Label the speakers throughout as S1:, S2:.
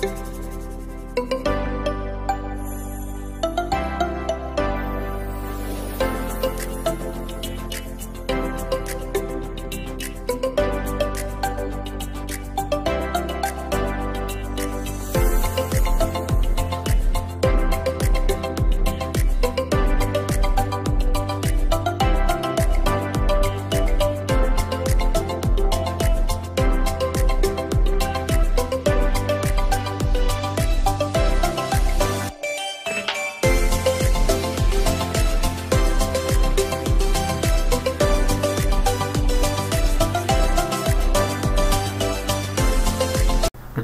S1: Good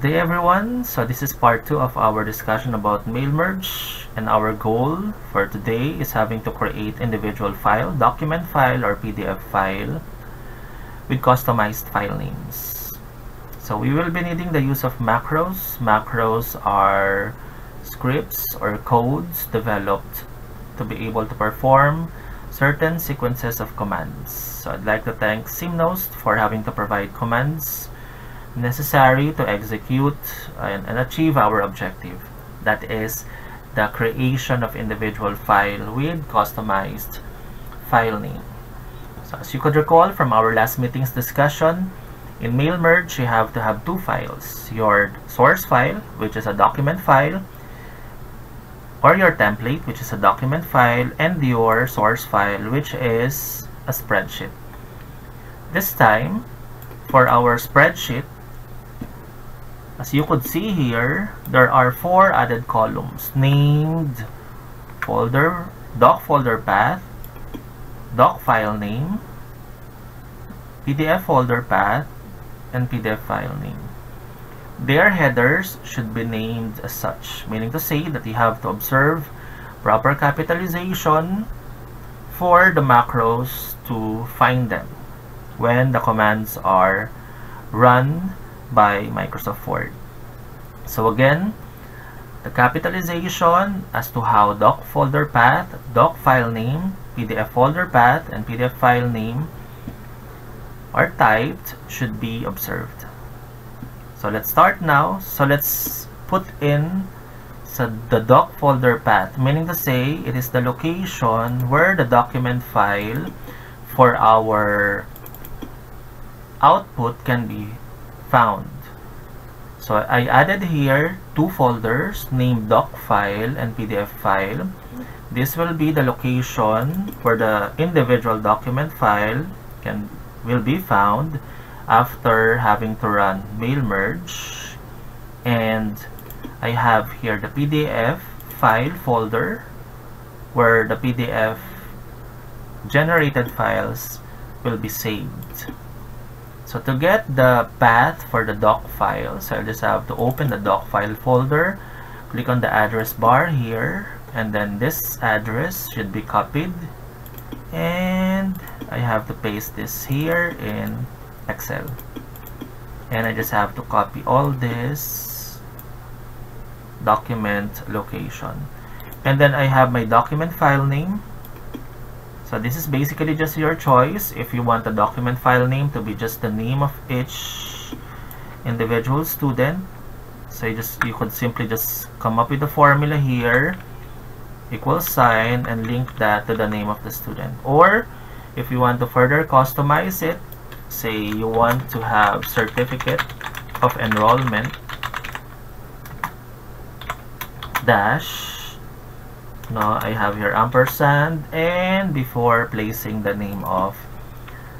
S1: day everyone. So this is part 2 of our discussion about mail merge and our goal for today is having to create individual file, document file or PDF file with customized file names. So we will be needing the use of macros. Macros are scripts or codes developed to be able to perform certain sequences of commands. So I'd like to thank Simnoss for having to provide commands necessary to execute and, and, achieve our objective. That is the creation of individual file with customized file name. So as you could recall from our last meeting's discussion, in mail merge you have to have two files. Your source file, which is a document file, or your template, which is a document file, and your source file, which is a spreadsheet. This time, for our spreadsheet, as you could see here, there are four added columns named folder, doc folder path, doc file name, PDF folder path, and PDF file name. Their headers should be named as such, meaning to say that you have to observe proper capitalization for the macros to find them when the commands are run by Microsoft Word. So again, the capitalization as to how doc folder path, doc file name, PDF folder path, and PDF file name are typed should be observed. So let's start now. So let's put in so the doc folder path, meaning to say it is the location where the document file for our output can be found. So I added here two folders named doc file and PDF file. This will be the location where the individual document file can will be found after having to run mail merge and I have here the PDF file folder where the PDF generated files will be saved. So to get the path for the doc file, so I just have to open the doc file folder, click on the address bar here, and then this address should be copied. And I have to paste this here in Excel. And I just have to copy all this document location. And then I have my document file name so this is basically just your choice if you want the document file name to be just the name of each individual student. So you just you could simply just come up with the formula here equal sign and link that to the name of the student. Or if you want to further customize it, say you want to have certificate of enrollment dash no I have here ampersand and before placing the name of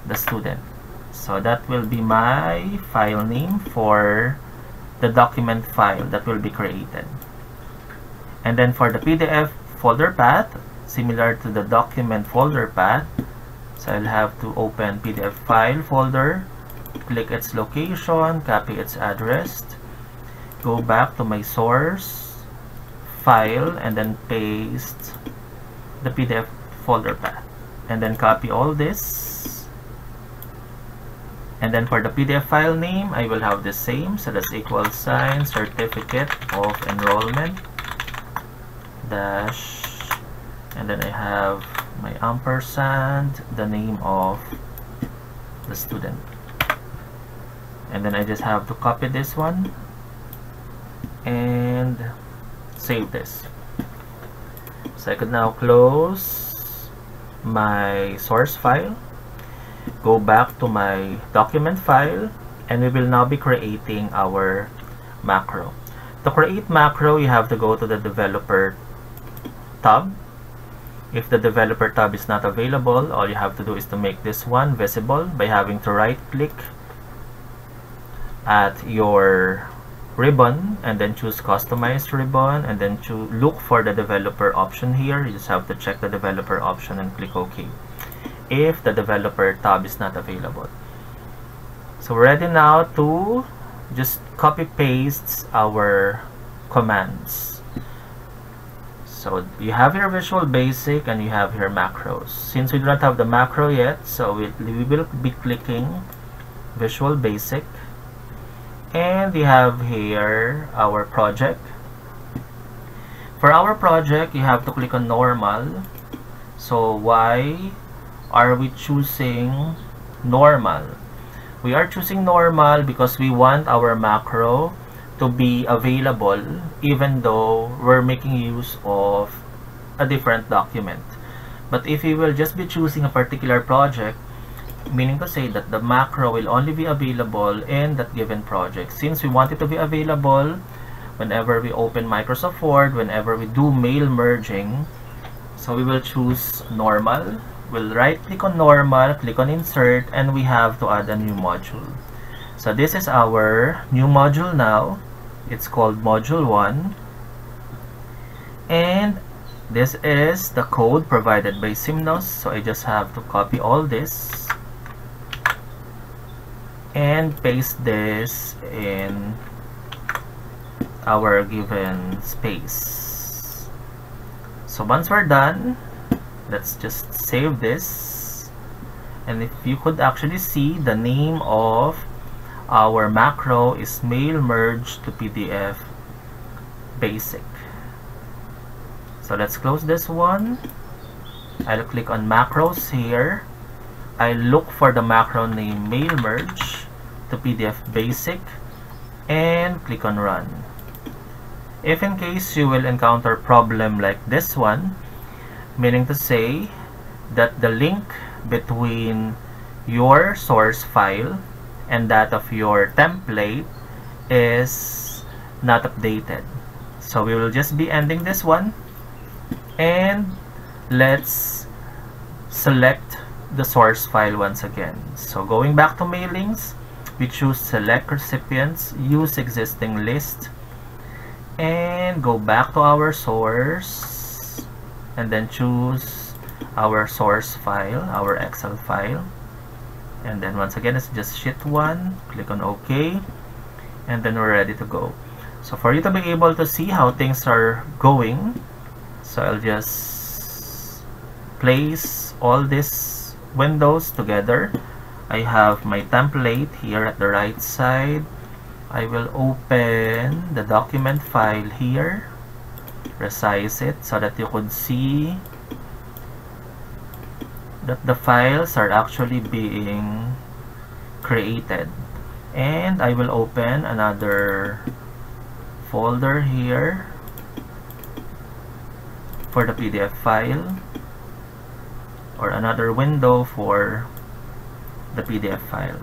S1: the student. So that will be my file name for the document file that will be created. And then for the PDF folder path similar to the document folder path so I'll have to open PDF file folder click its location copy its address go back to my source file and then paste the PDF folder path and then copy all this. And then for the PDF file name I will have the same. So that's equal sign certificate of enrollment dash. And then I have my ampersand the name of the student. And then I just have to copy this one. And save this. So I could now close my source file go back to my document file and we will now be creating our macro. To create macro you have to go to the developer tab. If the developer tab is not available all you have to do is to make this one visible by having to right click at your ribbon and then choose customize ribbon and then to look for the developer option here. You just have to check the developer option and click OK. If the developer tab is not available. So we're ready now to just copy paste our commands. So you have your visual basic and you have your macros. Since we do not have the macro yet so we, we will be clicking visual basic and we have here our project. For our project you have to click on normal. So why are we choosing normal? We are choosing normal because we want our macro to be available even though we're making use of a different document. But if you will just be choosing a particular project meaning to say that the macro will only be available in that given project. Since we want it to be available whenever we open Microsoft Word, whenever we do mail merging, so we will choose normal. We'll right click on normal, click on insert, and we have to add a new module. So this is our new module now. It's called module 1. And this is the code provided by Simnoss. So I just have to copy all this and paste this in our given space. So once we're done let's just save this. And if you could actually see the name of our macro is mail merge to PDF basic. So let's close this one. I'll click on macros here. I look for the macro name mail merge to PDF Basic and click on Run. If in case you will encounter problem like this one, meaning to say that the link between your source file and that of your template is not updated. So we will just be ending this one and let's select the source file once again. So going back to mailings, we choose select recipients use existing list and go back to our source and then choose our source file our excel file. And then once again it's just sheet 1 click on ok and then we're ready to go. So for you to be able to see how things are going so I'll just place all these windows together I have my template here at the right side. I will open the document file here resize it so that you could see that the files are actually being created. And I will open another folder here for the PDF file or another window for the PDF file.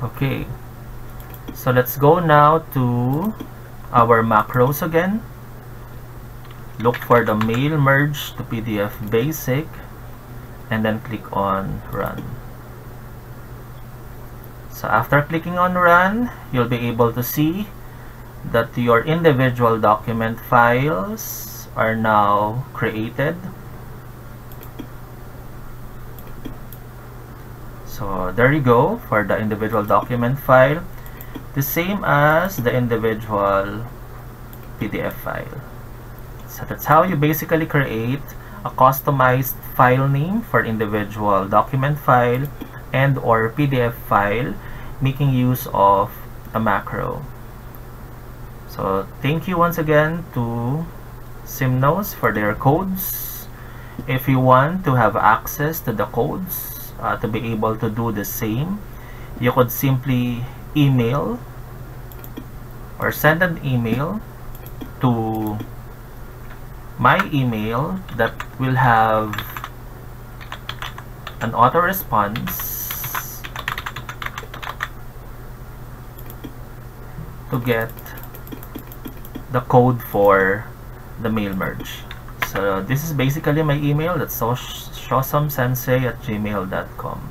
S1: Okay, so let's go now to our macros again. Look for the mail merge to PDF basic and then click on run. So after clicking on run, you'll be able to see that your individual document files are now created. So there you go for the individual document file. The same as the individual PDF file. So that's how you basically create a customized file name for individual document file and or PDF file making use of a macro. So thank you once again to Simnoss for their codes. If you want to have access to the codes, uh, to be able to do the same, you could simply email or send an email to my email that will have an auto response to get the code for the mail merge. So this is basically my email. That's seosamhsensei at gmail.com.